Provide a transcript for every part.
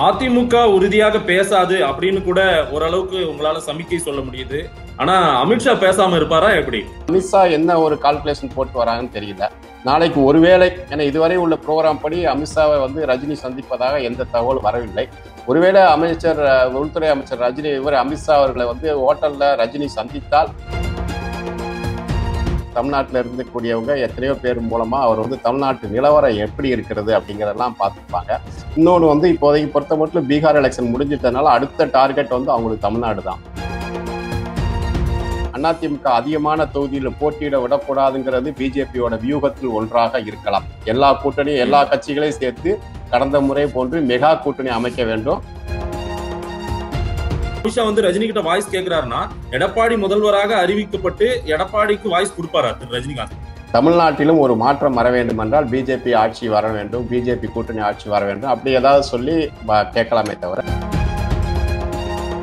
அதிமுக உறுதியாக பேசாது அப்படின்னு கூட ஓரளவுக்கு உங்களால சமிக்கை சொல்ல முடியுது. ஆனா அமித்ஷா பேசாம இருப்பாரா எப்படி? அமித்ஷா என்ன ஒரு கால்குலேஷன் போட்டு வராங்கன்னு தெரியல. நாளைக்கு ஒருவேளை ஏன்னா இதுவரை உள்ள ப்ரோக்ராம் படி அமித்ஷாவை வந்து ரஜினி சந்திப்பதாக எந்த தகவல் வரவில்லை. ஒருவேளை அமைச்சர் உள்துறை அமைச்சர் ரஜினி இவர் அமித்ஷா அவர்களை வந்து ஹோட்டல்ல ரஜினி சந்தித்தால் தமிழ்நாட்டில் இருந்தக்கூடியவங்க எத்தனையோ பேர் மூலமாக அவர் வந்து தமிழ்நாட்டு நிலவரம் எப்படி இருக்கிறது அப்படிங்கிறதெல்லாம் பார்த்துப்பாங்க. இன்னொன்று வந்து இப்போதைக்கு பொறுத்த மட்டும் பீகார் எலெக்ஷன் முடிஞ்சிட்டனால அடுத்த டார்கெட் வந்து அவங்களுக்கு தமிழ்நாடு தான் அதிமுக அதிகமான தொகுதியில் போட்டியிட விடக்கூடாதுங்கிறது பிஜேபியோட வியூகத்தில் ஒன்றாக இருக்கலாம். எல்லா கூட்டணியும் எல்லா கட்சிகளையும் சேர்த்து கடந்த முறை போன்று மெகா கூட்டணி அமைக்க வேண்டும். அமித்ஷா வந்து ரஜினி கிட்ட வாய்ஸ் கேட்கிறாருன்னா எடப்பாடி முதல்வராக அறிவிக்கப்பட்டு எடப்பாடிக்கு வாய்ஸ் கொடுப்பாரா திரு ரஜினிகாந்த். தமிழ்நாட்டிலும் ஒரு மாற்றம் வர வேண்டும் என்றால் பிஜேபி ஆட்சி வர வேண்டும் பிஜேபி கூட்டணி ஆட்சி வர வேண்டும் அப்படி ஏதாவது சொல்லி ப- கேட்கலாமே தவிர.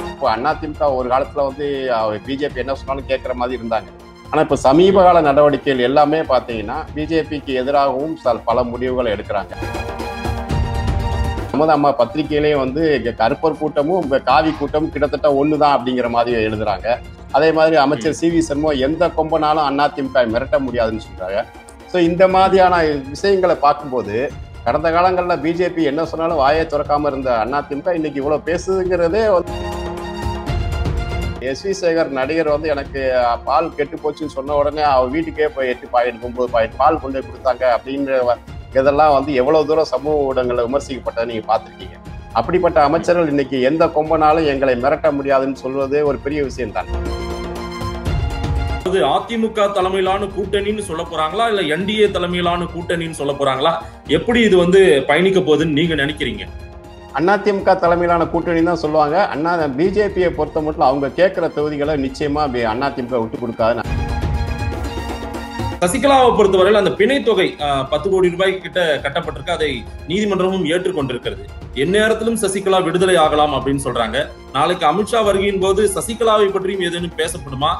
இப்போ அதிமுக ஒரு காலத்தில் வந்து பிஜேபி என்ன சொன்னாலும் கேட்குற மாதிரி இருந்தாங்க. ஆனால் இப்போ சமீப கால நடவடிக்கைகள் எல்லாமே பார்த்தீங்கன்னா பிஜேபிக்கு எதிராகவும் ச- பல முடிவுகளை எடுக்கிறாங்க. நமது அம்மா பத்திரிகையிலேயே வந்து கருப்பர் கூட்டமும் காவி கூட்டமும் கிட்டத்தட்ட ஒண்ணுதான் அப்படிங்கிற மாதிரி எழுதுறாங்க. அதே மாதிரி அமைச்சர் சி வி சண்முகம் எந்த கொம்பனாலும் அதிமுக மிரட்ட முடியாதுன்னு சொல்றாங்க. ஸோ இந்த மாதிரியான விஷயங்களை பார்க்கும்போது கடந்த காலங்களில் பிஜேபி என்ன சொன்னாலும் வாயை திறக்காம இருந்த அதிமுக இன்னைக்கு இவ்வளவு பேசுதுங்கிறதே வந்து எஸ் வி சேகர் நடிகர் வந்து எனக்கு பால் கெட்டு போச்சுன்னு சொன்ன உடனே அவர் வீட்டுக்கே போய் எட்டு பாக்கெட் ஒன்பது பாக்கெட் பால் கொண்டு போய் கொடுத்தாங்க அப்படின்ற இதெல்லாம் வந்து எவ்வளவு தூரம் சமூக ஊடகங்களில் விமர்சிக்கப்பட்டதை நீங்க பார்த்திருக்கீங்க. அப்படிப்பட்ட அமைச்சர்கள் இன்னைக்கு எந்த கொம்பனாலும் எங்களை மிரட்ட முடியாதுன்னு சொல்வதே ஒரு பெரிய விஷயம் தான் அது அதிமுக தலைமையிலான கூட்டணின்னு சொல்ல போறாங்களா? இல்ல என்டிஏ தலைமையிலான கூட்டணின்னு சொல்ல போறாங்களா? எப்படி இது வந்து பயணிக்க போகுதுன்னு நீங்க நினைக்கிறீங்க? அதிமுக தலைமையிலான கூட்டணி தான் சொல்லுவாங்க. அண்ணா பிஜேபியை பொறுத்த மட்டும் அவங்க கேட்கிற தொகுதிகளை நிச்சயமா அதிமுக விட்டு கொடுக்காது சசிகலாவை பொறுத்தவரையில் அந்த பிணை தொகை பத்து கோடி ரூபாய் கிட்ட கட்டப்பட்டிருக்கு. அதை நீதிமன்றமும் ஏற்றுக்கொண்டிருக்கிறது. எந்நேரத்திலும் சசிகலா விடுதலை ஆகலாம் அப்படின்னு சொல்றாங்க. நாளைக்கு அமித்ஷா வருகையின் போது சசிகலாவை பற்றியும் ஏதேனும் பேசப்படுமா?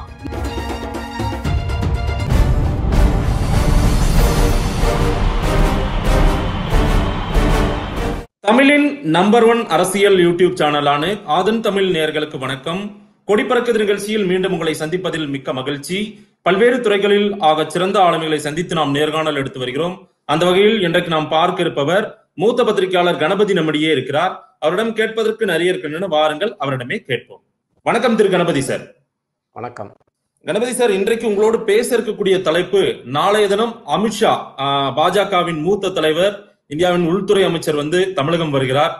தமிழின் நம்பர் ஒன் அரசியல் யூடியூப் சேனலான ஆதன் தமிழ் நேயர்களுக்கு வணக்கம். கொடிப்பறக்குது நிகழ்ச்சியில் மீண்டும் உங்களை சந்திப்பதில் மிக்க மகிழ்ச்சி. பல்வேறு துறைகளில் ஆக சிறந்த ஆளுமைகளை சந்தித்து நாம் நேர்காணல் எடுத்து வருகிறோம். அந்த வகையில் இன்றைக்கு நாம் பார்க்க இருப்பவர் மூத்த பத்திரிகையாளர் கணபதி நம்மிடையே இருக்கிறார். அவரிடம் கேட்பதற்கு நிறைய இருக்கின்றன. வாருங்கள் அவரிடமே கேட்போம். வணக்கம் திரு கணபதி சார். வணக்கம். கணபதி சார் இன்றைக்கு உங்களோடு பேச இருக்கக்கூடிய தலைப்பு நாளைய தினம் அமித்ஷா பாஜகவின் மூத்த தலைவர் இந்தியாவின் உள்துறை அமைச்சர் வந்து தமிழகம் வருகிறார்.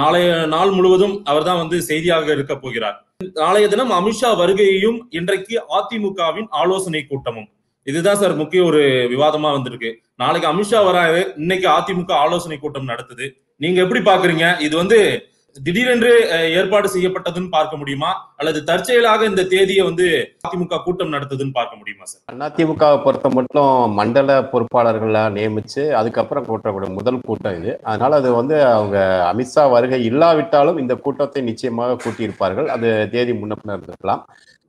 நாளைய நாள் முழுவதும் அவர்தான் வந்து செய்தியாக இருக்க போகிறார். நாளைய தினம் அமித்ஷா வருகையையும் இன்றைக்கு அதிமுகவின் ஆலோசனை கூட்டமும். இதுதான் சார் முக்கிய ஒரு விவாதமா வந்திருக்கு. நாளைக்கு அமித்ஷா வராது இன்னைக்கு அதிமுக ஆலோசனை கூட்டம் நடத்துது. நீங்க எப்படி பாக்குறீங்க? இது வந்து திடீரென்று ஏற்பாடு செய்யப்பட்டதுன்னு பார்க்க முடியுமா? அல்லது தற்செயலாக இந்த தேதியை வந்து அதிமுக கூட்டம் நடத்துதுன்னு பார்க்க முடியுமா சார்? அதிமுகவை பொறுத்த மட்டும் மண்டல பொறுப்பாளர்களா நியமிச்சு அதுக்கப்புறம் கூட்டக்கூடிய முதல் கூட்டம் இது. அதனால அது வந்து அவங்க அமித்ஷா வருகை இல்லாவிட்டாலும் இந்த கூட்டத்தை நிச்சயமாக கூட்டியிருப்பார்கள். அது தேதி முன்னப்பின இருந்திருக்கலாம்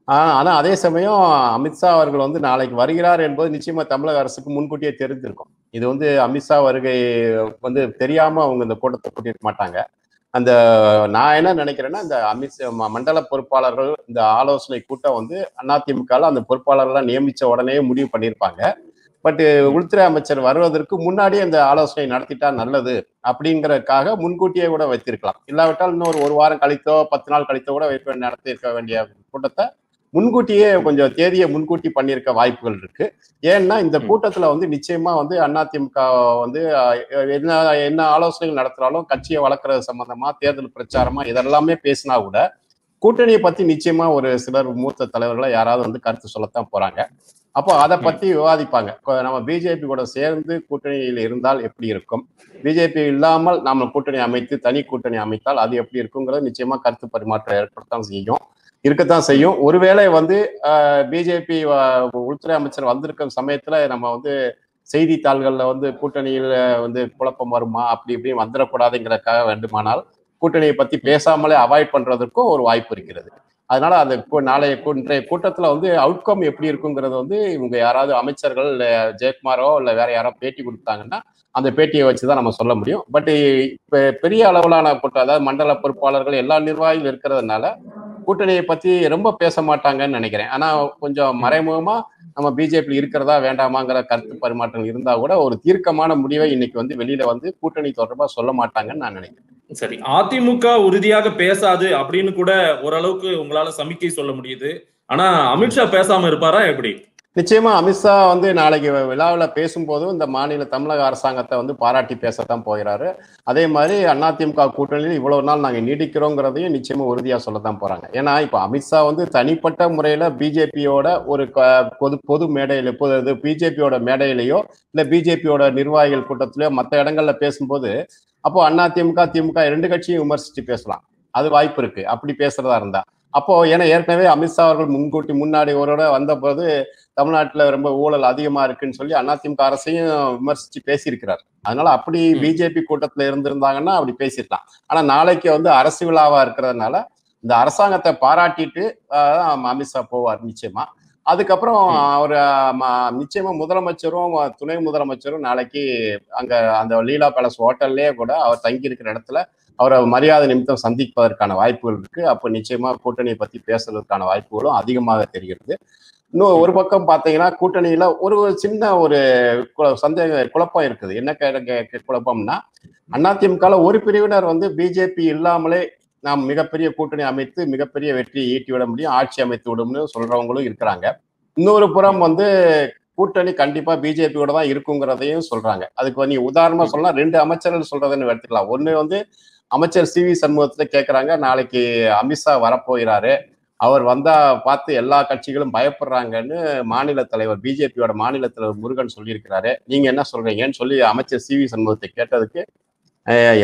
ஆனால் அதே சமயம் அமித்ஷா அவர்கள் வந்து நாளைக்கு வருகிறார் என்பது நிச்சயமாக தமிழக அரசுக்கு முன்கூட்டியே தெரிஞ்சிருக்கும் இது வந்து அமித்ஷா வருகை வந்து தெரியாமல் அவங்க இந்த கூட்டத்தை கூட்டியிருக்க மாட்டாங்க. அந்த நான் என்ன நினைக்கிறேன்னா இந்த அமித் ம- மண்டல பொறுப்பாளர்கள் இந்த ஆலோசனை கூட்டம் வந்து அதிமுகவில் அந்த பொறுப்பாளர்கள்லாம் நியமித்த உடனே முடிவு பண்ணியிருப்பாங்க பட் உள்துறை அமைச்சர் வருவதற்கு முன்னாடியே அந்த ஆலோசனை நடத்திட்டா நல்லது அப்படிங்கிறதுக்காக முன்கூட்டியே கூட வைத்திருக்கலாம். இல்லாவிட்டால் இன்னொரு ஒரு வாரம் கழித்தோ பத்து நாள் கழித்தோ கூட வைப்ப நடத்தியிருக்க வேண்டிய கூட்டத்தை முன்கூட்டியே கொஞ்சம் தேதியை முன்கூட்டி பண்ணியிருக்க வாய்ப்புகள் இருக்கு. ஏன்னா இந்த. கூட்டத்துல வந்து நிச்சயமா வந்து அதிமுக வந்து என்ன என்ன ஆலோசனைகள் நடத்தினாலும் கட்சியை வளர்க்கறது சம்பந்தமா தேர்தல் பிரச்சாரமா இதெல்லாமே பேசினா கூட கூட்டணியை பத்தி நிச்சயமா ஒரு சிலர் மூத்த தலைவர்களை யாராவது வந்து கருத்து சொல்லத்தான் போறாங்க. அப்போ அதை பத்தி விவாதிப்பாங்க. நம்ம பிஜேபி கூட சேர்ந்து கூட்டணியில் இருந்தால் எப்படி இருக்கும்? பிஜேபி இல்லாமல் நாம கூட்டணி அமைத்து தனி கூட்டணி அமைத்தால் அது எப்படி இருக்குங்கிறது நிச்சயமா கருத்து பரிமாற்றம் ஏற்படத்தான் செய்யும். இருக்கத்தான் செய்யும். ஒருவேளை வந்து பிஜேபி உள்துறை அமைச்சர் வந்திருக்க சமயத்துல நம்ம வந்து செய்தித்தாள்களில் வந்து கூட்டணியில் வந்து குழப்பம் வருமா? அப்படி இப்படி வந்துடக்கூடாதுங்கிறதுக்காக வேண்டுமானால் கூட்டணியை பத்தி பேசாமலே அவாய்ட் பண்றதற்கும் ஒரு வாய்ப்பு இருக்கிறது. அதனால அந்த நாளைய இன்றைய கூட்டத்துல வந்து அவுட்கம் எப்படி இருக்குங்கிறது வந்து இவங்க யாராவது அமைச்சர்கள் இல்லை ஜெயக்குமாரோ இல்லை வேற யாரோ பேட்டி கொடுத்தாங்கன்னா அந்த பேட்டியை வச்சு தான் நம்ம சொல்ல முடியும். பட் இப்போ பெரிய அளவிலான கூட்டம் அதாவது மண்டல பொறுப்பாளர்கள் எல்லா நிர்வாகிகள் இருக்கிறதுனால கூட்டணியை பத்தி ரொம்ப பேச மாட்டாங்கன்னு நினைக்கிறேன். ஆனா கொஞ்சம் மறைமுகமா நம்ம பிஜேபி இருக்கிறதா வேண்டாமாங்கிற கருத்து பரிமாற்றம் இருந்தா கூட ஒரு தீர்க்கமான முடிவை இன்னைக்கு வந்து வெளியில வந்து கூட்டணி தொடர்பா சொல்ல மாட்டாங்கன்னு நான் நினைக்கிறேன். சரி. அதிமுக உறுதியாக பேசாது அப்படின்னு கூட ஓரளவுக்கு உங்களால சமிக்கை சொல்ல முடியுது. ஆனா அமித்ஷா பேசாம இருப்பாரா எப்படி? நிச்சயமா அமித்ஷா வந்து நாளைக்கு விழாவில் பேசும்போதும் இந்த மாநில தமிழக அரசாங்கத்தை வந்து பாராட்டி பேசத்தான் போகிறாரு. அதே மாதிரி அதிமுக கூட்டணியில் இவ்வளவு நாள் நாங்கள் நீடிக்கிறோங்கிறதையும் நிச்சயமா சொல்ல சொல்லத்தான் போறாங்க. ஏன்னா இப்போ அமித்ஷா வந்து தனிப்பட்ட முறையில் பிஜேபியோட ஒரு க- பொது பொது மேடையில் பொது பிஜேபியோட மேடையிலேயோ இல்லை பிஜேபியோட நிர்வாகிகள் கூட்டத்திலையோ மற்ற இடங்கள்ல பேசும்போது அப்போ அதிமுக திமுக ரெண்டு கட்சியும் விமர்சித்து பேசலாம். அது வாய்ப்பு இருக்கு. அப்படி பேசுறதா இருந்தா. அப்போ ஏன்னா ஏற்கனவே அமித்ஷா அவர்கள் முன்கூட்டி முன்னாடி ஒரு தடவை வந்தபோது தமிழ்நாட்டுல ரொம்ப ஊழல் அதிகமா இருக்குன்னு சொல்லி அதிமுக அரசையும் விமர்சிச்சு பேசியிருக்கிறார் அதனால அப்படி. பிஜேபி கூட்டத்துல இருந்திருந்தாங்கன்னா அப்படி பேசியிருக்கலாம் ஆனா நாளைக்கு வந்து அரசு விழாவா இருக்கிறதுனால இந்த அரசாங்கத்தை பாராட்டிட்டு அமித்ஷா போவார் நிச்சயமா அதுக்கப்புறம். அவர் நிச்சயமா முதலமைச்சரும் துணை முதலமைச்சரும் நாளைக்கு அங்க அந்த லீலா பேலஸ் ஹோட்டல்லே கூட அவர் தங்கி இருக்கிற இடத்துல அவரை மரியாதை நிமித்தம் சந்திப்பதற்கான வாய்ப்புகள் இருக்கு. அப்போ நிச்சயமா கூட்டணியை பத்தி பேசுறதுக்கான வாய்ப்புகளும் அதிகமாக தெரிகிறது. இன்னும் ஒரு பக்கம் பாத்தீங்கன்னா கூட்டணியில ஒரு சின்ன ஒரு சந்தேக குழப்பம் இருக்குது. என்ன கே- குழப்பம்னா அதிமுகல ஒரு பிரிவினர் வந்து பிஜேபி இல்லாமலே நாம் மிகப்பெரிய கூட்டணி அமைத்து மிகப்பெரிய வெற்றியை ஈட்டி விட முடியும் ஆட்சி அமைத்து விடும்னு சொல்றவங்களும் இருக்கிறாங்க. இன்னொரு புறம் வந்து கூட்டணி கண்டிப்பா பிஜேபியோட தான் இருக்குங்கிறதையும் சொல்றாங்க. அதுக்கு நீ உதாரணமா சொல்லலாம் ரெண்டு அமைச்சர்கள் சொல்றதுன்னு எடுத்துக்கலாம். ஒண்ணு வந்து அமைச்சர் சி வி சண்முகத்துல கேக்குறாங்க. நாளைக்கு அமித்ஷா வரப்போகிறாரு. அவர் வந்தா பார்த்து எல்லா கட்சிகளும் பயப்படுறாங்கன்னு மாநில தலைவர் பிஜேபியோட மாநில தலைவர் முருகன் சொல்லியிருக்கிறாரு. நீங்க என்ன சொல்றீங்கன்னு சொல்லி அமைச்சர் சி வி சண்முகத்தை கேட்டதுக்கு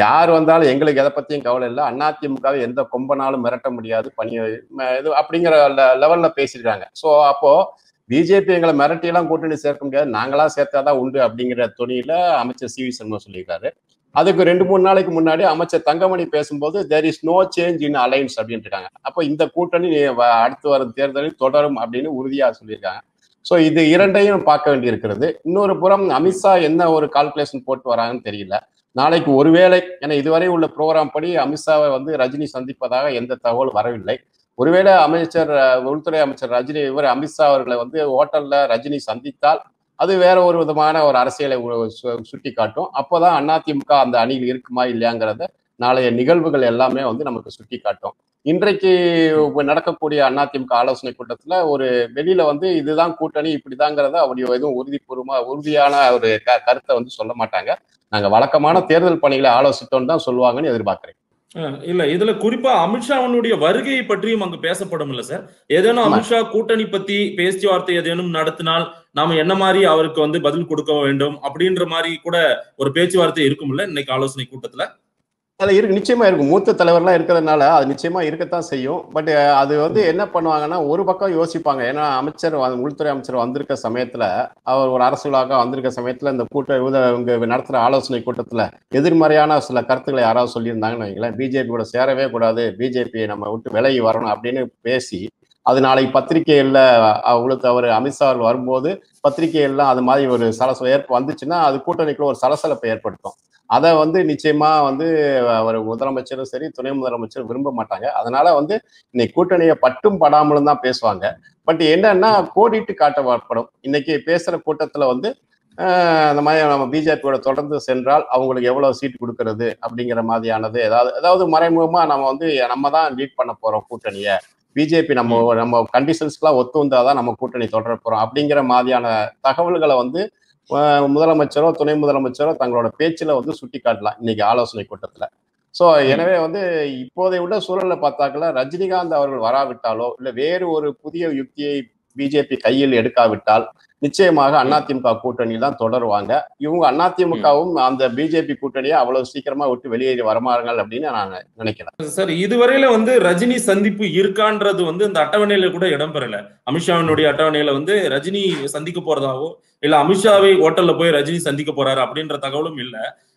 யார் வந்தாலும் எங்களுக்கு எதை பத்தியும் கவலை இல்லை. அதிமுகவை எந்த கொம்பனாலும் மிரட்ட முடியாது. பணி இது அப்படிங்கிற லெவல்ல பேசியிருக்காங்க. ஸோ அப்போ பிஜேபி எங்களை மிரட்டியெல்லாம் கூட்டணி சேர்க்க முடியாது. நாங்களாம் சேர்த்தாதான் உண்டு அப்படிங்கிற துணியில அமைச்சர் சி வி சண்முகம் சொல்லியிருக்காரு. அதுக்கு ரெண்டு மூணு நாளைக்கு முன்னாடி அமைச்சர் தங்கமணி பேசும்போது there is no change in alliance அப்படின்னு இருக்காங்க. அப்போ இந்த கூட்டணி அடுத்து வரும் தேர்தலில் தொடரும் அப்படின்னு உறுதியாக சொல்லியிருக்காங்க. ஸோ இது இரண்டையும் பார்க்க வேண்டியிருக்கிறது. இன்னொரு புறம் அமித்ஷா என்ன ஒரு கால்குலேஷன் போட்டு வராங்கன்னு தெரியல. நாளைக்கு ஒருவேளை ஏன்னா இதுவரை உள்ள ப்ரோக்ராம் படி அமித்ஷாவை வந்து ரஜினி சந்திப்பதாக எந்த தகவல் வரவில்லை. ஒருவேளை அமைச்சர் உள்துறை அமைச்சர் ரஜினி இவர் அமித்ஷா அவர்களை வந்து ஹோட்டல்ல ரஜினி சந்தித்தால் அது வேற ஒரு விதமான ஒரு அரசியலை சு- சுட்டி காட்டும் அப்போதான் அதிமுக அந்த அணியில் இருக்குமா இல்லையாங்கிறத நாளைய நிகழ்வுகள் எல்லாமே வந்து நமக்கு சுட்டி காட்டும் இன்றைக்கு நடக்கக்கூடிய அதிமுக ஆலோசனை கூட்டத்துல ஒரு வெளியில வந்து இதுதான் கூட்டணி இப்படிதாங்கிறத அப்படி எதுவும் உறுதிபூர்வமா உறுதியான ஒரு க- கருத்தை வந்து சொல்ல மாட்டாங்க. நாங்க வழக்கமான தேர்தல் பணிகளை ஆலோசித்தோம்னு தான் சொல்லுவாங்கன்னு எதிர்பார்க்கிறேன். இல்ல இதுல குறிப்பா அமித்ஷாவினுடைய வருகையை பற்றியும் அங்கு பேசப்படும் இல்ல சார் ஏதேனும். அமித்ஷா கூட்டணி பத்தி பேச்சுவார்த்தை ஏதேனும் நடத்தினால் நாம என்ன மாதிரி அவருக்கு வந்து பதில் கொடுக்க வேண்டும் அப்படின்ற மாதிரி கூட ஒரு பேச்சுவார்த்தை இருக்கும்ல இன்னைக்கு ஆலோசனை கூட்டத்துல அதில் இருக்கு நிச்சயமா இருக்கும். மூத்த தலைவர்லாம் இருக்கிறதுனால அது நிச்சயமா இருக்கத்தான் செய்யும். பட் அது வந்து என்ன பண்ணுவாங்கன்னா ஒரு பக்கம் யோசிப்பாங்க. ஏன்னா அமைச்சர் உள்துறை அமைச்சர் வந்திருக்க சமயத்துல அவர் ஒரு அரசு வந்திருக்க சமயத்துல இந்த கூட்ட இவங்க இவங்க நடத்துற ஆலோசனை கூட்டத்துல எதிர்மறையான சில கருத்துக்களை யாராவது சொல்லியிருந்தாங்கன்னு வைங்களேன். பிஜேபி கூட சேரவே கூடாது. பிஜேபியை நம்ம விட்டு விலகி வரணும் அப்படின்னு பேசி அது நாளைக்கு பத்திரிகைகள்ல அவங்களுக்கு அவர் அமித்ஷா அவர்கள் வரும்போது பத்திரிகைகள்லாம் அது மாதிரி ஒரு சலசல ஏற்ப வந்துச்சுன்னா அது கூட்டணிக்குள்ள ஒரு சலசலப்பை ஏற்படுத்தும். அதை வந்து நிச்சயமா வந்து அவர் முதலமைச்சரும் சரி துணை முதலமைச்சரும் விரும்ப மாட்டாங்க. அதனால வந்து இன்னைக்கு கூட்டணியை பட்டும் படாமலும் தான் பேசுவாங்க. பட் என்னன்னா கோடிட்டு காட்டப்படும் இன்னைக்கு பேசுற கூட்டத்துல வந்து அந்த மாதிரி நம்ம பிஜேபியோட தொடர்ந்து சென்றால் அவங்களுக்கு எவ்வளவு சீட் கொடுக்கறது அப்படிங்கிற மாதிரியானது ஏதாவது ஏதாவது மறைமுகமா நம்ம வந்து நம்ம தான் லீட் பண்ண போறோம் கூட்டணியை. பிஜேபி நம்ம நம்ம கண்டிஷன்ஸ்க்குலாம் ஒத்து வந்தாதான் நம்ம கூட்டணி தொடர போறோம். அப்படிங்கிற மாதிரியான தகவல்களை வந்து முதலமைச்சரோ துணை முதலமைச்சரோ தங்களோட பேச்சுல வந்து சுட்டி காட்டலாம் இன்னைக்கு ஆலோசனை கூட்டத்துல. சோ எனவே வந்து இப்போதை உள்ள சூழல்ல பார்த்தாக்கல ரஜினிகாந்த் அவர்கள் வராவிட்டாலோ இல்ல வேறு ஒரு புதிய யுக்தியை பிஜேபி கையில் எடுக்காவிட்டால் நிச்சயமாக அதிமுக கூட்டணி தான் தொடருவாங்க. இவங்க அதிமுகவும் அந்த பிஜேபி கூட்டணியை அவ்வளவு சீக்கிரமா விட்டு வெளியேறி வரமாறுங்கள் அப்படின்னு நான் நினைக்கிறேன். சார் இதுவரையில வந்து ரஜினி சந்திப்பு இருக்கான்றது வந்து இந்த அட்டவணையில கூட இடம்பெறல. அமித்ஷாவினுடைய அட்டவணையில வந்து ரஜினி சந்திக்க போறதாவோ இல்ல அமித்ஷாவை ஹோட்டல்ல போய் ரஜினி சந்திக்க போறாரு அப்படின்ற தகவலும் இல்ல.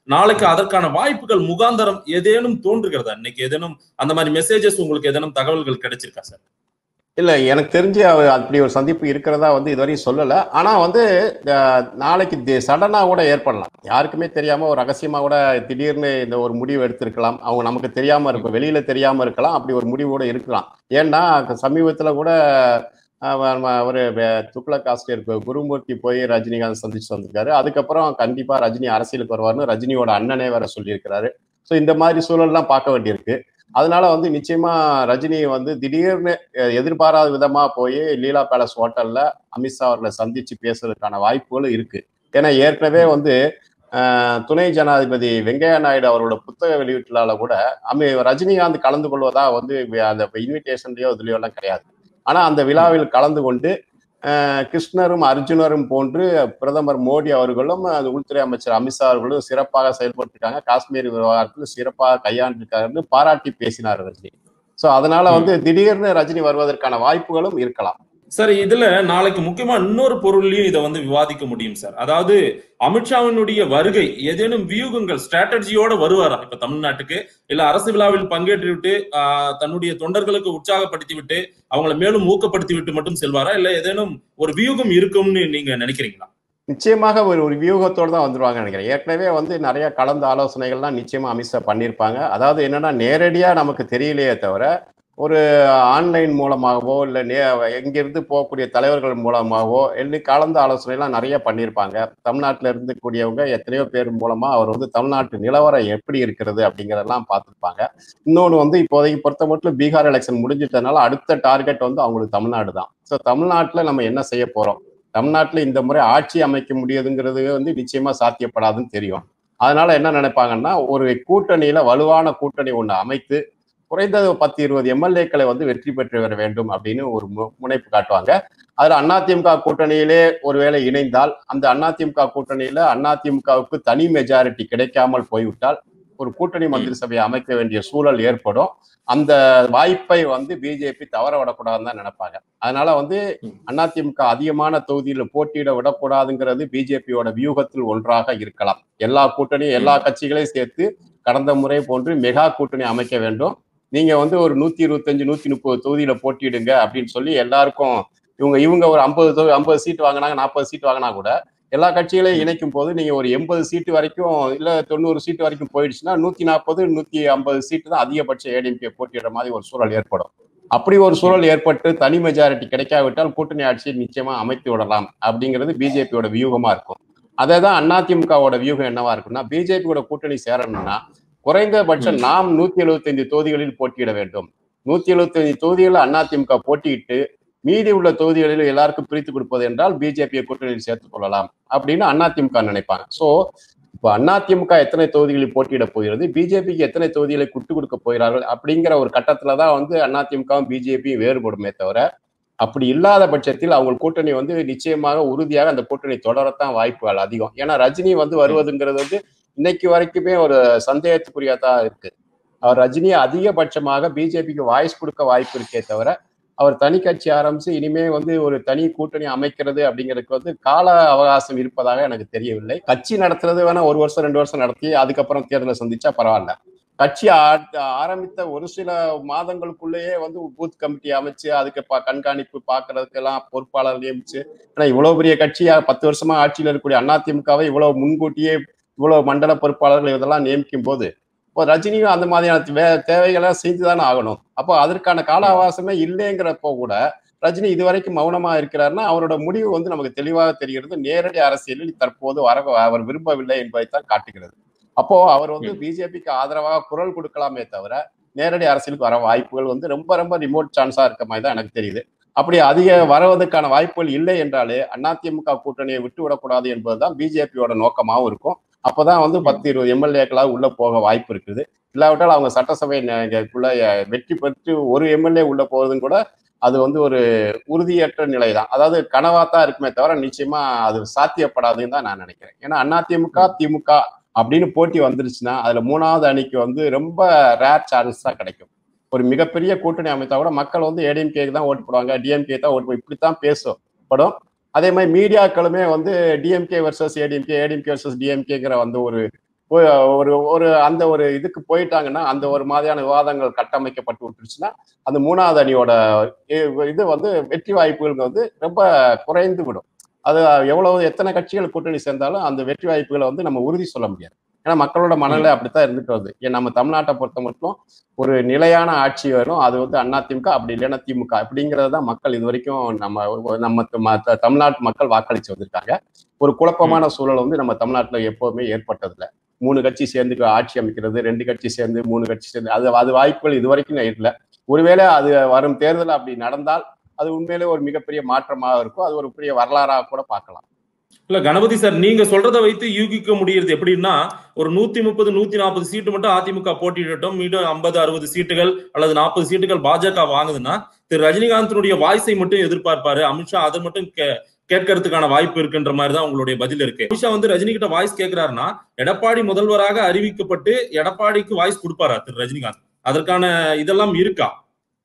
நாளைக்கு அதற்கான வாய்ப்புகள் முகாந்தரம் ஏதேனும் தோன்றுகிறதா? இன்னைக்கு ஏதேனும் அந்த மாதிரி மெசேஜஸ் உங்களுக்கு ஏதேனும் தகவல்கள் கிடைச்சிருக்கா சார்? இல்லை எனக்கு தெரிஞ்சு அவர் அப்படி ஒரு சந்திப்பு இருக்கிறதா வந்து இதுவரையும் சொல்லலை. ஆனால் வந்து நாளைக்கு சடனாக கூட ஏற்படலாம். யாருக்குமே தெரியாமல் ஒரு ரகசியமாக கூட திடீர்னு இந்த ஒரு முடிவு எடுத்திருக்கலாம். அவங்க நமக்கு தெரியாமல் இருக்கும் வெளியில் தெரியாமல் இருக்கலாம். அப்படி ஒரு முடிவு கூட இருக்கலாம். ஏன்னா சமீபத்தில் கூட ஒரு துக்ளக் ஆசிரியர் குருமூர்த்தி போய் ரஜினிகாந்த் சந்திச்சு வந்திருக்காரு. அதுக்கப்புறம் கண்டிப்பாக ரஜினி அரசியலுக்கு வருவார்னு ரஜினியோட அண்ணனே வேற சொல்லியிருக்கிறாரு. ஸோ இந்த மாதிரி சூழல்லாம் பார்க்க வேண்டியிருக்கு. அதனால வந்து நிச்சயமா ரஜினி வந்து திடீர்னு எதிர்பாராத விதமா போய் லீலா பேலஸ் ஹோட்டல்ல அமித்ஷா அவர்களை சந்திச்சு பேசுறதுக்கான வாய்ப்புகளும் இருக்கு. ஏன்னா ஏற்கனவே வந்து துணை ஜனாதிபதி வெங்கையா நாயுடு அவரோட புத்தக வெளியீட்டுலால கூட அமி ரஜினிகாந்த் கலந்து கொள்வதா வந்து அந்த இன்விடேஷன்லயோ இதுலயோ எல்லாம் கிடையாது. ஆனா அந்த விழாவில் கலந்து கொண்டு கிருஷ்ணரும் அர்ஜுனரும் போன்று பிரதமர் மோடி அவர்களும் அது உள்துறை அமைச்சர் அமித்ஷா அவர்களும் சிறப்பாக செயல்பட்டிருக்காங்க. காஷ்மீர் விவகாரத்தில் சிறப்பாக கையாண்டிருக்காருன்னு பாராட்டி பேசினார் ரஜினி. சோ அதனால வந்து திடீர்னு ரஜினி வருவதற்கான வாய்ப்புகளும் இருக்கலாம். சார் இதுல நாளைக்கு முக்கியமா இன்னொரு பொருள்லயும் இதை வந்து விவாதிக்க முடியும் சார். அதாவது அமித்ஷாவினுடைய வருகை ஏதேனும் வியூகங்கள் ஸ்ட்ராட்டஜியோட வருவாரா? இப்ப தமிழ்நாட்டுக்கு இல்ல அரசு விழாவில் பங்கேற்று விட்டு ஆஹ், தன்னுடைய தொண்டர்களுக்கு உற்சாகப்படுத்தி விட்டு அவங்களை மேலும் ஊக்கப்படுத்தி விட்டு மட்டும் செல்வாரா? இல்ல ஏதேனும் ஒரு வியூகம் இருக்கும்னு நீங்க நினைக்கிறீங்களா? நிச்சயமாக ஒரு ஒரு வியூகத்தோடு தான் வந்துருவாங்க நினைக்கிறேன். ஏற்கனவே வந்து நிறைய கலந்த ஆலோசனைகள்லாம் நிச்சயமா அமித்ஷா பண்ணியிருப்பாங்க. அதாவது என்னன்னா நேரடியாக நமக்கு தெரியலையே தவிர ஒரு ஆன்லைன் மூலமாகவோ இல்லை நே எங்கிருந்து போகக்கூடிய தலைவர்கள் மூலமாகவோ இல்லை கலந்த ஆலோசனைலாம் நிறைய பண்ணியிருப்பாங்க. தமிழ்நாட்டில் இருந்துக்கூடியவங்க எத்தனையோ பேர் மூலமாக அவர் வந்து தமிழ்நாட்டு நிலவரம் எப்படி இருக்கிறது அப்படிங்கிறதெல்லாம் பார்த்துருப்பாங்க. இன்னொன்று வந்து இப்போதைக்கு பொறுத்த மட்டும் பீகார் எலெக்ஷன் முடிஞ்சிட்டனால அடுத்த டார்கெட் வந்து அவங்களுக்கு தமிழ்நாடு தான். ஸோ தமிழ்நாட்டில் நம்ம என்ன செய்ய போகிறோம் தமிழ்நாட்டில் இந்த முறை ஆட்சி அமைக்க முடியுதுங்கிறது வந்து நிச்சயமாக சாத்தியப்படாதுன்னு தெரியும். அதனால என்ன நினைப்பாங்கன்னா ஒரு கூட்டணியில வலுவான கூட்டணி ஒன்று அமைத்து குறைந்தது பத்து இருபது எம்எல்ஏக்களை வந்து வெற்றி பெற்று வர வேண்டும் அப்படின்னு ஒரு மு- முனைப்பு காட்டுவாங்க. அதுல அதிமுக கூட்டணியிலே ஒருவேளை இணைந்தால் அந்த அதிமுக கூட்டணியில அதிமுகவுக்கு தனி மெஜாரிட்டி கிடைக்காமல் போய்விட்டால் ஒரு கூட்டணி மந்திரி சபையை அமைக்க வேண்டிய சூழல் ஏற்படும். அந்த வாய்ப்பை வந்து பிஜேபி தவற விடக்கூடாதுன்னு தான் நினைப்பாங்க. அதனால வந்து அதிமுக அதிகமான தொகுதியில் போட்டியிட விடக்கூடாதுங்கிறது பிஜேபியோட வியூகத்தில் ஒன்றாக இருக்கலாம். எல்லா கூட்டணியும் எல்லா கட்சிகளையும் சேர்த்து கடந்த முறை போன்று மெகா கூட்டணி அமைக்க வேண்டும். நீங்க வந்து ஒரு நூத்தி இருபத்தஞ்சு நூத்தி முப்பது தொகுதியில போட்டியிடுங்க அப்படின்னு சொல்லி எல்லாருக்கும் இவங்க இவங்க ஒரு ஐம்பது தொகுதி ஐம்பது சீட் வாங்கினாங்க நாற்பது சீட் வாங்கினா கூட எல்லா கட்சிகளையும் இணைக்கும் போது நீங்க ஒரு எண்பது சீட்டு வரைக்கும் இல்ல தொண்ணூறு சீட்டு வரைக்கும் போயிடுச்சுன்னா நூத்தி நாற்பது நூத்தி ஐம்பது சீட்டு தான் அதிகபட்ச ஏடிஎம்கே போட்டியிடுற மாதிரி ஒரு சூழல் ஏற்படும். அப்படி ஒரு சூழல் ஏற்பட்டு தனி மெஜாரிட்டி கிடைக்காவிட்டால் கூட்டணி ஆட்சியை நிச்சயமா அமைத்து விடலாம் அப்படிங்கிறது பிஜேபியோட வியூகமா இருக்கும். அதே தான் அதிமுகவோட வியூகம் என்னவா இருக்குன்னா பிஜேபியோட கூட்டணி சேரணும்னா குறைந்தபட்சம் நாம் நூத்தி எழுபத்தைந்து தொகுதிகளில் போட்டியிட வேண்டும். நூத்தி எழுபத்தைந்து தொகுதிகளில் அதிமுக போட்டியிட்டு மீதி உள்ள தொகுதிகளில் எல்லாருக்கும் பிரித்து கொடுப்பது என்றால் பிஜேபியை கூட்டணியில் சேர்த்துக் கொள்ளலாம் அப்படின்னு அதிமுக நினைப்பாங்க. சோ இப்போ அதிமுக எத்தனை தொகுதிகளில் போட்டியிட போகிறது? பிஜேபிக்கு எத்தனை தொகுதிகளை குட்டு கொடுக்க போகிறார்கள்? அப்படிங்கிற ஒரு கட்டத்துல தான் வந்து அதிமுகவும் பிஜேபியும் வேறுபடுமே தவிர அப்படி இல்லாத பட்சத்தில் அவங்க கூட்டணி வந்து நிச்சயமாக உறுதியாக அந்த கூட்டணி தொடரத்தான் வாய்ப்புகள் அதிகம். ஏன்னா ரஜினி வந்து வருவதுங்கிறது வந்து இன்னைக்கு வரைக்குமே ஒரு சந்தேகத்துக்குரியதா இருக்கு. அவர் ரஜினி அதிகபட்சமாக பிஜேபிக்கு வாய்ஸ் கொடுக்க வாய்ப்பு இருக்கே தவிர அவர் தனி கட்சி ஆரம்பிச்சு இனிமே வந்து ஒரு தனி கூட்டணி அமைக்கிறது அப்படிங்கிறதுக்கு வந்து கால அவகாசம் இருப்பதாக எனக்கு தெரியவில்லை. கட்சி நடத்துறது வேணா ஒரு வருஷம் ரெண்டு வருஷம் நடத்தி அதுக்கப்புறம் தேர்தலை சந்திச்சா பரவாயில்ல. கட்சி ஆரம்பித்த ஒரு சில மாதங்களுக்குள்ளேயே வந்து பூத் கமிட்டி அமைச்சு அதுக்கு கண்காணிப்பு பாக்குறதுக்கெல்லாம் பொறுப்பாளர் நியமிச்சு ஏன்னா இவ்வளவு பெரிய கட்சியா பத்து வருஷமா ஆட்சியில் இருக்கக்கூடிய அதிமுகவை இவ்வளவு முன்கூட்டியே இவ்வளவு மண்டல பொறுப்பாளர்கள் இதெல்லாம் நியமிக்கும் போது இப்போ ரஜினியும் அந்த மாதிரியான வே தேவைகளை செய்துதானே ஆகணும். அப்போ அதற்கான கால அவகாசமே இல்லைங்கிறப்போ கூட ரஜினி இதுவரைக்கும் மௌனமா இருக்கிறாருன்னா அவரோட முடிவு வந்து நமக்கு தெளிவாக தெரிகிறது. நேரடி அரசியலில் தற்போது வர அவர் விரும்பவில்லை என்பதைத்தான் காட்டுகிறது. அப்போ அவர் வந்து பிஜேபிக்கு ஆதரவாக குரல் கொடுக்கலாமே தவிர நேரடி அரசியலுக்கு வர வாய்ப்புகள் வந்து ரொம்ப ரொம்ப ரிமோட் சான்ஸா இருக்க மாதிரி தான் எனக்கு தெரியுது. அப்படி அதிக வருவதற்கான வாய்ப்புகள் இல்லை என்றாலே அதிமுக கூட்டணியை விட்டு விடக்கூடாது என்பதுதான் பிஜேபியோட நோக்கமாகவும் இருக்கும். அப்பதான் வந்து பத்து இருபது எம்எல்ஏக்களாக உள்ள போக வாய்ப்பு இருக்குது. இல்லாவிட்டால் அவங்க சட்டசபை ந- வெற்றி பெற்று ஒரு எம்எல்ஏ உள்ள போவதும் கூட அது வந்து ஒரு உறுதியற்ற நிலை தான் அதாவது கனவா தான் இருக்குமே தவிர நிச்சயமா அது சாத்தியப்படாதுன்னு தான் நான் நினைக்கிறேன். ஏன்னா அதிமுக திமுக அப்படின்னு போட்டி வந்துருச்சுன்னா அதுல மூணாவது அணிக்கு வந்து ரொம்ப ரேர் சான்ஸ் தான் கிடைக்கும். ஒரு மிகப்பெரிய கூட்டணி அமைத்தா கூட மக்கள் வந்து ஏடிஎம்கேக்கு தான் ஓட்டு போடுவாங்க. டிஎம்கே தான் ஓட்டு. இப்படித்தான் பேசப்படும் அதே மாதிரி மீடியாக்களுமே வந்து DMK versus ADMK ADMK versus டிஎம்கேங்கிற வந்து ஒரு ஒரு ஒரு அந்த ஒரு இதுக்கு போயிட்டாங்கன்னா அந்த ஒரு மாதிரியான விவாதங்கள் கட்டமைக்கப்பட்டு விட்டுருச்சுன்னா அந்த மூணாவது அணியோட இது வந்து வெற்றி வாய்ப்புகள் வந்து ரொம்ப குறைந்து விடும். அது எவ்வளவு எத்தனை கட்சிகள் கூட்டணி சேர்ந்தாலும் அந்த வெற்றி வாய்ப்புகளை வந்து நம்ம உறுதி சொல்ல முடியாது. ஏன்னா மக்களோட மனநிலை அப்படித்தான் இருந்துட்டு வருது. ஏன் நம்ம தமிழ்நாட்டை பொறுத்த மட்டும் ஒரு நிலையான ஆட்சி வரும் அது வந்து அதிமுக அப்படி இல்லைன்னா திமுக. அப்படிங்கிறது தான் மக்கள் இது வரைக்கும் நம்ம நம்ம தமிழ்நாட்டு மக்கள் வாக்களிச்சு வந்திருக்காங்க. ஒரு குழப்பமான சூழல் வந்து நம்ம தமிழ்நாட்டுல எப்பவுமே ஏற்பட்டதில்லை. மூணு கட்சி சேர்ந்து ஆட்சி அமைக்கிறது ரெண்டு கட்சி சேர்ந்து மூணு கட்சி சேர்ந்து அது அது வாய்ப்புகள் இது வரைக்கும் இல்லை. ஒருவேளை அது வரும் தேர்தல் அப்படி நடந்தால் அது உண்மையிலே ஒரு மிகப்பெரிய மாற்றமாக இருக்கும். அது ஒரு பெரிய வரலாறாக கூட பார்க்கலாம். இல்ல கணபதி சார் நீங்க சொல்றதை வைத்து யூகிக்க முடியறது எப்படின்னா ஒரு நூத்தி முப்பது நூத்தி நாற்பது சீட்டு மட்டும் அதிமுக போட்டியிடட்டும். மீண்டும் ஐம்பது அறுபது சீட்டுகள் அல்லது நாற்பது சீட்டுகள் பாஜக வாங்குதுன்னா திரு. ரஜினிகாந்தினுடைய வாய்ஸை மட்டும் எதிர்பார்ப்பாரு. அமித்ஷா அதை மட்டும் கேட்கறதுக்கான வாய்ப்பு இருக்குன்ற மாதிரி தான் உங்களுடைய பதில் இருக்கு. அமித்ஷா வந்து ரஜினி கிட்ட வாய்ஸ் கேட்கிறாருன்னா எடப்பாடி முதல்வராக அறிவிக்கப்பட்டு எடப்பாடிக்கு வாய்ஸ் கொடுப்பாரா திரு. ரஜினிகாந்த்? அதற்கான இதெல்லாம் இருக்கா?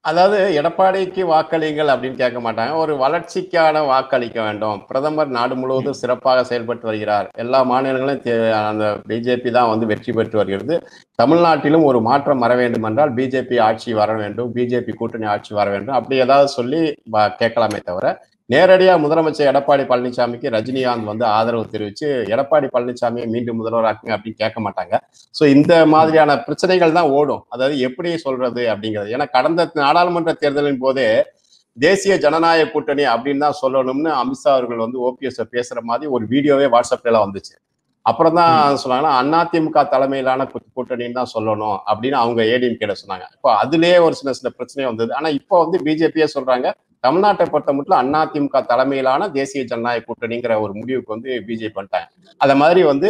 அதாவது எடப்பாடிக்கு வாக்களிங்கள் அப்படின்னு கேட்க மாட்டாங்க. ஒரு வளர்ச்சிக்கான வாக்களிக்க வேண்டும். பிரதமர் நாடு முழுவதும் சிறப்பாக செயல்பட்டு வருகிறார். எல்லா மாநிலங்களும் தே- அந்த பிஜேபி தான் வந்து வெற்றி பெற்று வருகிறது. தமிழ்நாட்டிலும் ஒரு மாற்றம் வர வேண்டும் என்றால் பிஜேபி ஆட்சி வர வேண்டும். பிஜேபி கூட்டணி ஆட்சி வர வேண்டும். அப்படி ஏதாவது சொல்லி கேட்கலாமே தவிர நேரடியா முதலமைச்சர் எடப்பாடி பழனிசாமிக்கு ரஜினிகாந்த் வந்து ஆதரவு தெரிவிச்சு எடப்பாடி பழனிசாமியை மீண்டும் முதல்வராக்குங்க அப்படின்னு கேட்க மாட்டாங்க. சோ இந்த மாதிரியான பிரச்சனைகள் தான் ஓடும். அதாவது எப்படி சொல்றது அப்படிங்கிறது. ஏன்னா கடந்த நாடாளுமன்ற தேர்தலின் போதே தேசிய ஜனநாயக கூட்டணி அப்படின்னு தான் சொல்லணும்னு அமித்ஷா அவர்கள் வந்து ஓபிஎஸ் பேசுற மாதிரி ஒரு வீடியோவே வாட்ஸ்அப்ல வந்துச்சு. அப்புறம் தான் சொன்னாங்கன்னா அதிமுக தலைமையிலான கூட்டணின்னு தான் சொல்லணும் அப்படின்னு அவங்க ஏடிஎம்கேட சொன்னாங்க. இப்போ அதுலயே ஒரு சின்ன சின்ன பிரச்சனை வந்தது. ஆனா இப்போ வந்து பிஜேபியே சொல்றாங்க தமிழ்நாட்டை பொறுத்த மட்டும் அதிமுக தலைமையிலான தேசிய ஜனநாயக கூட்டணிங்கிற ஒரு முடிவுக்கு வந்து பிஜேபி வந்துட்டாங்க. அத மாதிரி வந்து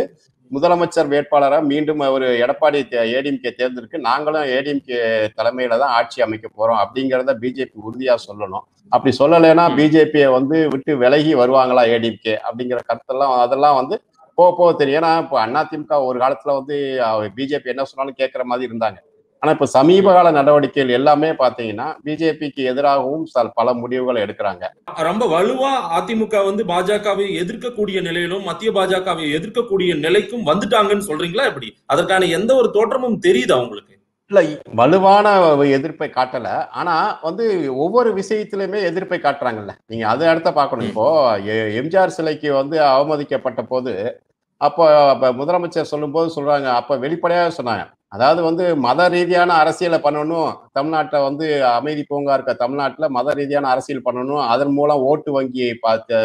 முதலமைச்சர் வேட்பாளராக மீண்டும் ஒரு எடப்பாடி ஏடிஎம்கே தேர்ந்தெடுக்கு நாங்களும் ஏடிஎம்கே தலைமையில தான் ஆட்சி அமைக்க போறோம் அப்படிங்கிறத பிஜேபி உறுதியா சொல்லணும். அப்படி சொல்லலைன்னா பிஜேபியை வந்து விட்டு விலகி வருவாங்களா ஏடிஎம்கே அப்படிங்கிற கருத்தெல்லாம் அதெல்லாம் வந்து போக போக தெரியும். ஏன்னா இப்போ அதிமுக ஒரு காலத்துல வந்து பிஜேபி என்ன சொன்னாலும் கேட்குற மாதிரி இருந்தாங்க. ஆனா இப்ப சமீப கால நடவடிக்கைகள் எல்லாமே பாத்தீங்கன்னா பிஜேபிக்கு எதிராகவும் ச- பல முடிவுகளை எடுக்கிறாங்க. ரொம்ப வலுவா அதிமுக வந்து பாஜகவை எதிர்க்கக்கூடிய நிலையிலும் மத்திய பாஜகவை எதிர்க்கக்கூடிய நிலைக்கும் வந்துட்டாங்கன்னு சொல்றீங்களா எப்படி? அதற்கான எந்த ஒரு தோற்றமும் தெரியுதா உங்களுக்கு? இல்ல வலுவான எதிர்ப்பை காட்டல. ஆனா வந்து ஒவ்வொரு விஷயத்திலுமே எதிர்ப்பை காட்டுறாங்கல்ல. நீங்க அதை அடுத்த பார்க்கணும். இப்போ எம்ஜிஆர் சிலைக்கு வந்து அவமதிக்கப்பட்ட போது அப்போ அப்ப முதலமைச்சர் சொல்லும்போது சொல்றாங்க. அப்ப வெளிப்படையாக சொன்னாங்க. அதாவது வந்து மத ரீதியான அரசியலை பண்ணணும். தமிழ்நாட்டை வந்து அமைதி பூங்கா இருக்க தமிழ்நாட்டுல மத ரீதியான அரசியல் பண்ணணும். அதன் மூலம் ஓட்டு வங்கியை பார்த்து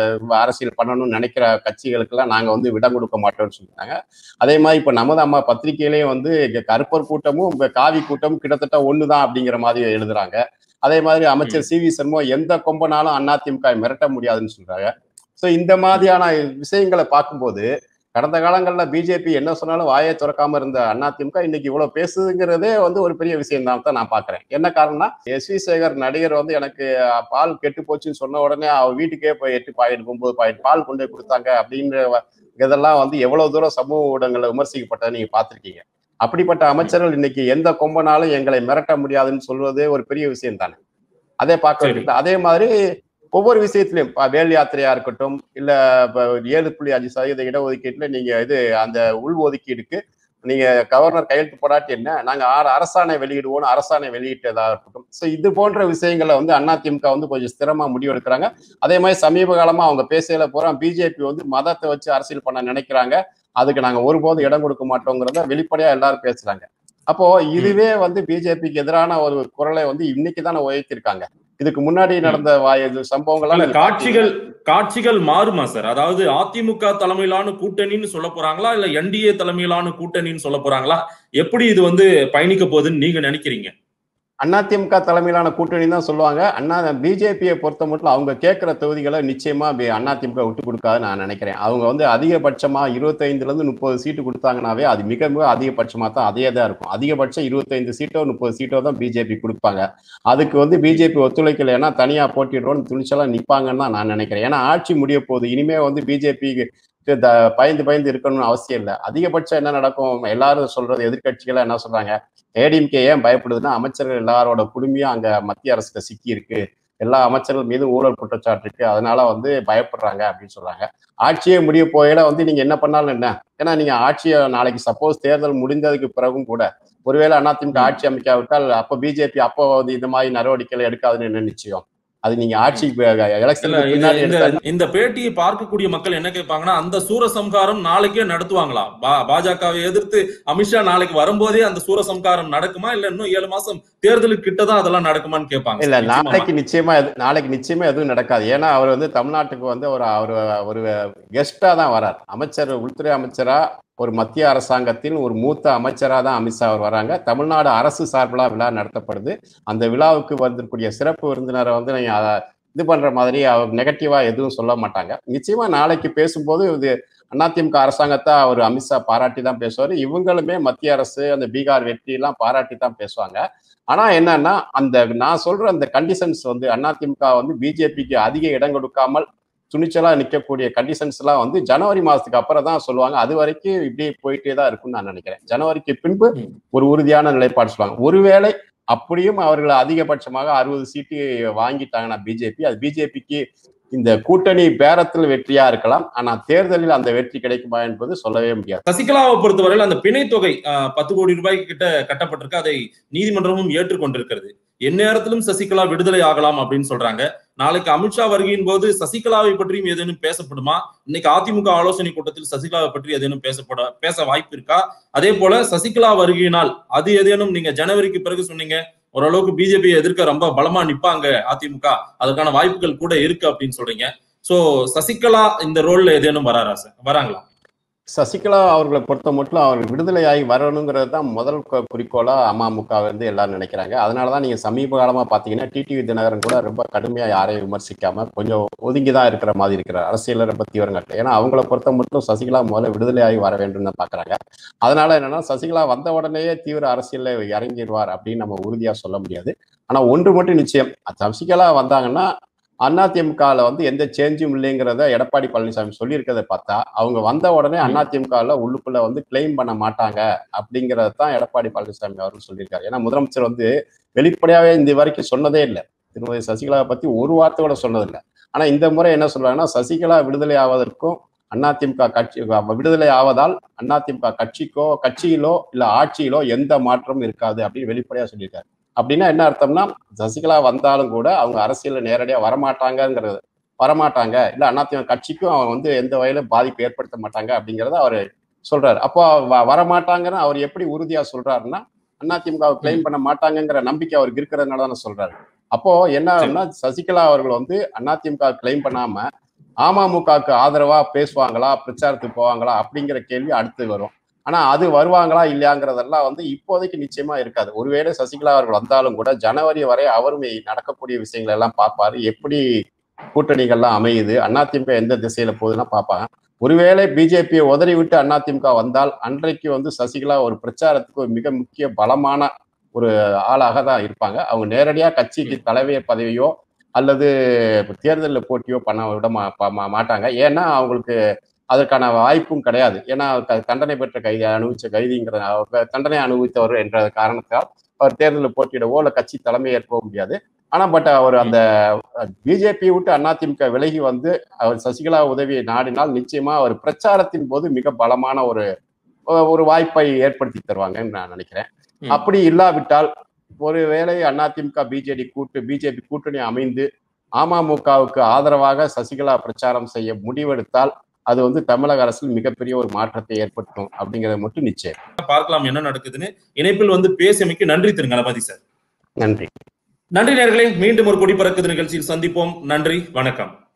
அரசியல் பண்ணணும்னு நினைக்கிற கட்சிகளுக்கெல்லாம் நாங்க வந்து விடம் கொடுக்க மாட்டோம்னு சொல்லிட்டாங்க. அதே மாதிரி இப்ப நமது அம்மா பத்திரிகையிலேயே வந்து இங்க கருப்பர் கூட்டமும் இங்க காவி கூட்டமும் கிட்டத்தட்ட ஒண்ணுதான் அப்படிங்கிற மாதிரி எழுதுறாங்க. அதே மாதிரி அமைச்சர் சி வி சண்முகம் எந்த கொம்பனாலும் அதிமுக மிரட்ட முடியாதுன்னு சொல்றாங்க. சோ இந்த மாதிரியான விஷயங்களை பார்க்கும்போது கடந்த காலங்கள்ல பிஜேபி என்ன சொன்னாலும் வாயை திறக்காம இருந்த அதிமுக இன்னைக்கு இவ்வளவு பேசுதுங்கிறதே வந்து ஒரு பெரிய விஷயம் தான் தான் நான் பாக்குறேன் என்ன காரணம்னா எஸ் வி சேகர் நடிகர் வந்து எனக்கு பால் கெட்டு போச்சுன்னு சொன்ன உடனே அவர் வீட்டுக்கே போய் எட்டு பாயிண்ட் ஒன்பது பாயிண்ட் பால் கொண்டு போய் கொடுத்தாங்க அப்படின்ற இதெல்லாம் வந்து எவ்வளவு தூரம் சமூக ஊடகங்கள்ல விமர்சிக்கப்பட்டதை நீங்க பார்த்திருக்கீங்க. அப்படிப்பட்ட அமைச்சர்கள் இன்னைக்கு எந்த கொம்பனாலும் எங்களை மிரட்ட முடியாதுன்னு சொல்வதே ஒரு பெரிய விஷயம் தானே அதே பார்க்க அதே மாதிரி ஒவ்வொரு விஷயத்திலையும் இப்ப வேல் யாத்திரையா இருக்கட்டும் இல்ல ஏழு புள்ளி அஞ்சு சதவீத இடஒதுக்கீட்டுல நீங்க இது அந்த உள் ஒதுக்கீடுக்கு நீங்க கவர்னர் கையெழுத்து போடாட்டி என்ன நாங்க ஆறு அரசாணை வெளியிடுவோம் அரசாணை வெளியிட்டதா இருக்கட்டும். சோ இது போன்ற விஷயங்களை வந்து அதிமுக வந்து கொஞ்சம் ஸ்திரமா முடிவெடுக்கிறாங்க. அதே மாதிரி சமீப காலமா அவங்க பேசல போறோம் பிஜேபி வந்து மதத்தை வச்சு அரசியல் பண்ண நினைக்கிறாங்க. அதுக்கு நாங்க ஒருபோதும் இடம் கொடுக்க மாட்டோங்கிறத வெளிப்படையா எல்லாரும் பேசுறாங்க. அப்போ இதுவே வந்து பிஜேபிக்கு எதிரான ஒரு குரலை வந்து இன்னைக்கு தானே உயர்த்திருக்காங்க. இதுக்கு முன்னாடி நடந்த நீங்க காட்சிகள் காட்சிகள் மாறுமா சார்? அதாவது அதிமுக தலைமையிலான கூட்டணின்னு சொல்ல போறாங்களா? இல்ல என்டிஏ தலைமையிலான கூட்டணின்னு சொல்ல போறாங்களா? எப்படி இது வந்து பயணிக்க போகுதுன்னு நீங்க நினைக்கிறீங்க? அதிமுக தலைமையிலான கூட்டணி தான் சொல்லுவாங்க. அண்ணா பிஜேபியை பொறுத்த மட்டும் அவங்க கேட்குற தொகுதிகளை நிச்சயமா அதிமுக விட்டு கொடுக்காது நான் நினைக்கிறேன். அவங்க வந்து அதிகபட்சமா இருபத்தைந்துல இருந்து முப்பது சீட்டு கொடுத்தாங்கனாவே அது மிக மிக அதிகபட்சமா தான் அதே தான் இருக்கும். அதிகபட்சம் இருபத்தைந்து சீட்டோ முப்பது சீட்டோ தான் பிஜேபி கொடுப்பாங்க. அதுக்கு வந்து பிஜேபி ஒத்துழைக்கலைன்னா தனியா போட்டிடுறோம்னு துணிச்சலா நிற்பாங்கன்னு தான் நான் நினைக்கிறேன். ஏன்னா ஆட்சி முடிய போகுது. இனிமே வந்து பிஜேபி பயந்து பயந்து இருக்கணும்னு அவசியம் இல்லை. அதிகபட்சம் என்ன நடக்கும்? எல்லாரும் சொல்றது எதிர்க்கட்சிகள் என்ன சொல்றாங்க? ஏடிஎம்கே ஏன் பயப்படுதுன்னா அமைச்சர்கள் எல்லாரோட குடும்பியும் அங்க மத்திய அரசுல சிக்கி இருக்கு எல்லா அமைச்சர்கள் மீது ஊழல் குற்றச்சாட்டு இருக்கு. அதனால வந்து பயப்படுறாங்க அப்படின்னு சொல்றாங்க. ஆட்சியை முடிய போயிட வந்து நீங்க என்ன பண்ணாலும் என்ன? ஏன்னா நீங்க ஆட்சியை நாளைக்கு சப்போஸ் தேர்தல் முடிந்ததுக்கு பிறகும் கூட ஒருவேளை அதிமுக ஆட்சி அமைக்காவிட்டால் அப்ப பிஜேபி அப்போ வந்து இந்த மாதிரி நடவடிக்கைகள் எடுக்காதுன்னு என்ன நிச்சயம்? அது நீங்க ஆட்சி இந்த- பேட்டியை பார்க்கக்கூடிய மக்கள் என்ன கேட்பாங்கன்னா அந்த சூரசம்காரம் நாளைக்கே நடத்துவாங்களா பாஜகவை எதிர்த்து அமித்ஷா நாளைக்கு வரும்போதே அந்த சூரசம்காரம் நடக்குமா? இல்ல இன்னும் ஏழு மாசம் தேர்தலுக்கு கிட்டதான் அதெல்லாம் நடக்குமான்னு கேட்பாங்க. இல்ல. நாளைக்கு நிச்சயமா நாளைக்கு நிச்சயமா எதுவும் நடக்காது. ஏன்னா அவர் வந்து தமிழ்நாட்டுக்கு வந்து ஒரு அவர் ஒரு கெஸ்டா தான் வரார். அமைச்சர் உள்துறை அமைச்சரா ஒரு மத்திய அரசாங்கத்தின் ஒரு மூத்த அமைச்சராக தான் அமித்ஷா அவர் வராங்க. தமிழ்நாடு அரசு சார்பிலாக விழா நடத்தப்படுது. அந்த விழாவுக்கு வந்திருக்கூடிய சிறப்பு விருந்தினரை வந்து நீங்கள் இது பண்ற மாதிரி அவர் நெகட்டிவா எதுவும் சொல்ல மாட்டாங்க. நிச்சயமா நாளைக்கு பேசும்போது இது அதிமுக அரசாங்கத்தை அவர் அமித்ஷா பாராட்டி தான் பேசுவார். இவங்களுமே மத்திய அரசு அந்த பீகார் வெற்றி எல்லாம் பாராட்டி தான் பேசுவாங்க. ஆனா என்னன்னா அந்த நான் சொல்ற அந்த கண்டிஷன்ஸ் வந்து அதிமுக வந்து பிஜேபிக்கு அதிக இடம் கொடுக்காமல் துணிச்சலா நிற்கக்கூடிய கண்டிஷன்ஸ் எல்லாம் வந்து ஜனவரி மாதத்துக்கு அப்புறம் தான் சொல்லுவாங்க. அது வரைக்கும் இப்படியே போயிட்டே தான் இருக்கும்னு நான் நினைக்கிறேன். ஜனவரிக்கு பின்பு ஒரு உறுதியான நிலைப்பாடு சொல்லுவாங்க. ஒருவேளை அப்படியும் அவர்கள் அதிகபட்சமாக அறுபது சீட்டு வாங்கிட்டாங்கன்னா பிஜேபி அது பிஜேபிக்கு இந்த கூட்டணி பேரத்தில் வெற்றியா இருக்கலாம். ஆனா தேர்தலில் அந்த வெற்றி கிடைக்குமா என்பது சொல்லவே முடியாது. சசிகலாவை பொறுத்தவரையில் அந்த பிணை தொகை பத்து கோடி ரூபாய்க்கு கிட்ட கட்டப்பட்டிருக்கு. அதை நீதிமன்றமும் ஏற்றுக்கொண்டிருக்கிறது. எந்நேரத்திலும் சசிகலா விடுதலை ஆகலாம் அப்படின்னு சொல்றாங்க. நாளைக்கு அமித்ஷா வருகையின் போது சசிகலாவை பற்றியும் ஏதேனும் பேசப்படுமா? இன்னைக்கு அதிமுக ஆலோசனை கூட்டத்தில் சசிகலாவை பற்றி ஏதேனும் பேசப்பட பேச வாய்ப்பு இருக்கா? அதே போல சசிகலா வருகையினால் அது ஏதேனும் நீங்க ஜனவரிக்கு பிறகு சொன்னீங்க ஓரளவுக்கு பிஜேபியை எதிர்க்க ரொம்ப பலமா நிப்பாங்க அதிமுக அதற்கான வாய்ப்புகள் கூட இருக்கு அப்படின்னு சொல்றீங்க. சோ சசிகலா இந்த ரோல்ல ஏதேனும் வராரா சார் வராங்களா? சசிகலா அவர்களை பொறுத்த மட்டும் அவர்கள் விடுதலையாகி வரணுங்கிறது தான் முதல் குறிக்கோளாக அமமுக வந்து எல்லாரும் நினைக்கிறாங்க. அதனாலதான் நீங்கள் சமீப காலமாக பார்த்தீங்கன்னா டிடிவி தினகரன் கூட ரொம்ப கடுமையாக யாரையும் விமர்சிக்காம கொஞ்சம் ஒதுங்கி தான் இருக்கிற மாதிரி இருக்கிறார். அரசியலில் ரொம்ப தீவிரம் ஏன்னா அவங்கள பொறுத்த மட்டும் சசிகலா முதல்ல விடுதலையாகி வர வேண்டும் தான் பாக்குறாங்க. அதனால என்னன்னா சசிகலா வந்த உடனேயே தீவிர அரசியலில் இறங்கிடுவார் அப்படின்னு நம்ம உறுதியாக சொல்ல முடியாது. ஆனால் ஒன்று மட்டும் நிச்சயம். சசிகலா வந்தாங்கன்னா அதிமுகவில் வந்து எந்த சேஞ்சும் இல்லைங்கிறத எடப்பாடி பழனிசாமி சொல்லியிருக்கிறத பார்த்தா அவங்க வந்த உடனே அதிமுகவில் உள்ளுக்குள்ள வந்து கிளைம் பண்ண மாட்டாங்க அப்படிங்கறத தான் எடப்பாடி பழனிசாமி அவர்கள் சொல்லியிருக்காரு. ஏன்னா முதலமைச்சர் வந்து வெளிப்படையாவே இந்த வரைக்கும் சொன்னதே இல்லை. திருமதி சசிகலாவை பத்தி ஒரு வார்த்தை கூட சொன்னதில்லை. ஆனா இந்த முறை என்ன சொல்றாங்கன்னா சசிகலா விடுதலை ஆவதற்கும் அதிமுக கட்சி விடுதலை ஆவதால் அதிமுக கட்சிக்கோ கட்சியிலோ இல்ல ஆட்சியிலோ எந்த மாற்றமும் இருக்காது அப்படின்னு வெளிப்படையா சொல்லியிருக்காரு. அப்படின்னா என்ன அர்த்தம்னா சசிகலா வந்தாலும் கூட அவங்க அரசியல்ல நேரடியா வரமாட்டாங்கங்கிறது வரமாட்டாங்க. இல்ல அதிமுக கட்சிக்கும் அவங்க வந்து எந்த வகையில பாதிப்பு ஏற்படுத்த மாட்டாங்க அப்படிங்கறத அவர் சொல்றாரு. அப்போ வ- வரமாட்டாங்கன்னு அவர் எப்படி உறுதியா சொல்றாருன்னா அதிமுக கிளைம் பண்ண மாட்டாங்கங்கிற நம்பிக்கை அவருக்கு இருக்கிறதுனால தானே சொல்றாரு. அப்போ என்ன ஆகும்னா சசிகலா அவர்கள் வந்து அதிமுக கிளைம் பண்ணாம அமமுகவுக்கு ஆதரவா பேசுவாங்களா பிரச்சாரத்துக்கு போவாங்களா அப்படிங்கிற கேள்வி அடுத்து வரும். ஆனா அது வருவாங்களா இல்லையாங்கிறதெல்லாம் வந்து இப்போதைக்கு நிச்சயமா இருக்காது. ஒருவேளை சசிகலா அவர்கள் வந்தாலும் கூட ஜனவரி வரை அவரும் நடக்கக்கூடிய விஷயங்கள் எல்லாம் பார்ப்பாரு. எப்படி கூட்டணிகள்லாம் அமையுது அதிமுக எந்த திசையில போகுதுன்னா பார்ப்பாங்க. ஒருவேளை பிஜேபியை உதறி விட்டு அதிமுக வந்தால் அன்றைக்கு வந்து சசிகலா ஒரு பிரச்சாரத்துக்கு ஒரு மிக முக்கிய பலமான ஒரு ஆளாக தான் இருப்பாங்க. அவங்க நேரடியா கட்சிக்கு தலைவர் பதவியோ அல்லது தேர்தலில் போட்டியோ பண்ண விட மா- மாட்டாங்க. ஏன்னா அவங்களுக்கு அதற்கான வாய்ப்பும் கிடையாது. ஏன்னா தண்டனை பெற்ற கைதி அனுபவிச்ச கைதிங்கிற தண்டனை அனுபவித்தவர் என்ற காரணத்தால் அவர் தேர்தலில் போட்டியிடவோ இல்லை கட்சி தலைமை ஏற்கவோ முடியாது. ஆனா பட் அவர் அந்த பிஜேபி விட்டு அதிமுக விலகி வந்து அவர் சசிகலா உதவியை நாடினால் நிச்சயமா அவர் பிரச்சாரத்தின் போது மிக பலமான ஒரு ஒரு வாய்ப்பை ஏற்படுத்தி தருவாங்கன்னு நான் நினைக்கிறேன். அப்படி இல்லாவிட்டால் ஒருவேளை அதிமுக பிஜேடி கூட்டு பிஜேபி கூட்டணி அமைந்து அமமுகவுக்கு ஆதரவாக சசிகலா பிரச்சாரம் செய்ய முடிவெடுத்தால் அது வந்து தமிழக அரசில் மிகப்பெரிய ஒரு மாற்றத்தை ஏற்படுத்தும் அப்படிங்கிறது மட்டும் நிச்சயம். பார்க்கலாம் என்ன நடக்குதுன்னு. இணைப்பில் வந்து பேசியமைக்கு நன்றி திரு கணபதி சார். நன்றி. நன்றி நேர்களே மீண்டும் ஒரு கொடி பறக்குது நிகழ்ச்சியில் சந்திப்போம். நன்றி வணக்கம்.